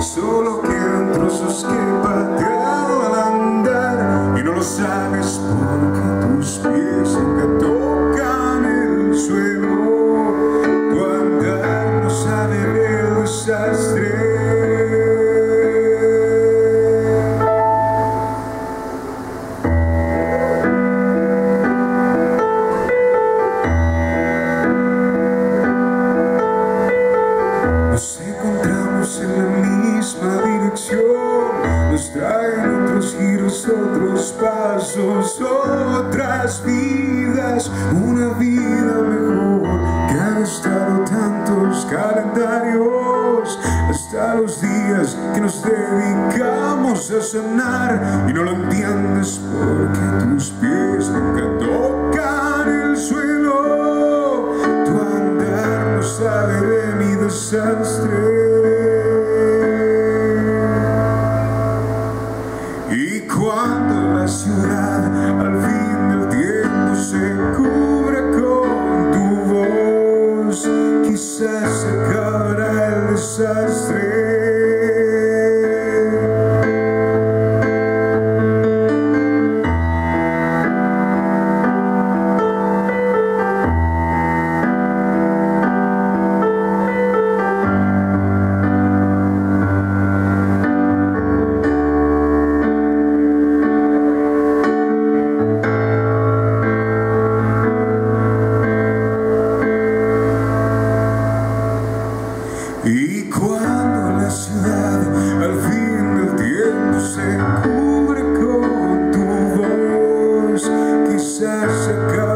So otros pasos Otras vidas, una vida mejor Que han estado tantos calendarios Hasta los días que nos dedicamos a sanar Y no lo entiendes Cuando la ciudad al fin del tiempo se cubre con tu voz, quizás se acabará el desastre. Y cuando la ciudad al fin del tiempo se cubre con tu voz, quizás se acabe.